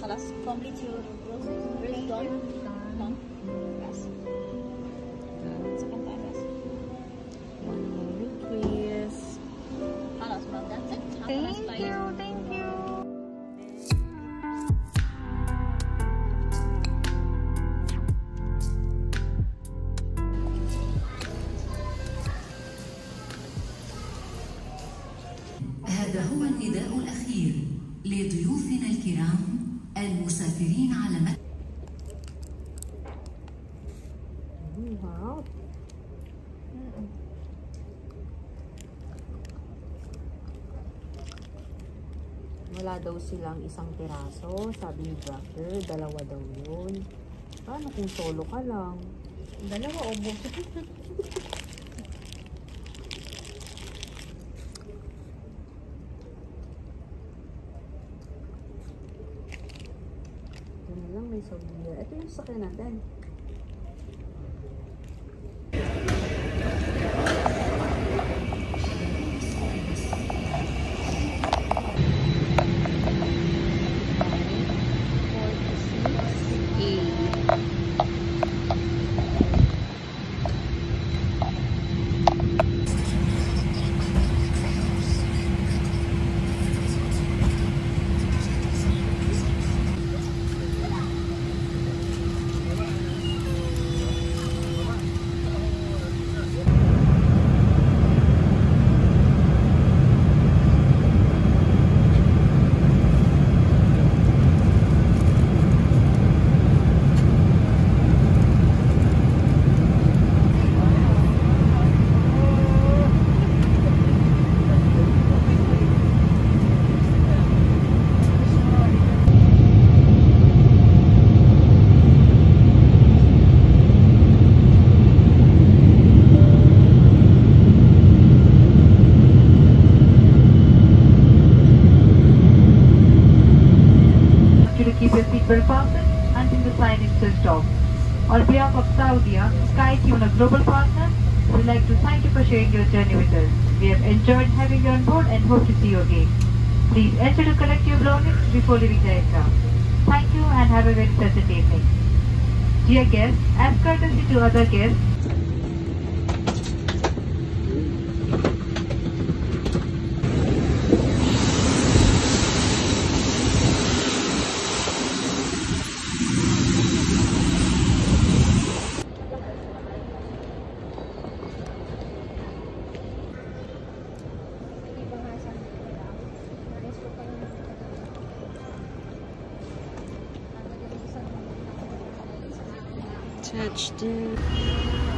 Kalas, complete your roast done. done. هذا هو النداء الأخير لضيوفنا الكرام المسافرين على مكة. Wala daw silang isang piraso. Sabi ni Doctor, dalawa daw yun. Paano kung solo ka lang? dalawa o Sasakyan natin. Seatbelt fastened until the sign is switched off. On behalf of Saudia, SkyTeam, a global partner, we'd like to thank you for sharing your journey with us. We have enjoyed having you on board and hope to see you again. Please ensure to collect your belongings before leaving the aircraft. Thank you and have a very pleasant evening. Dear guests, as courtesy to other guests, Touchdown.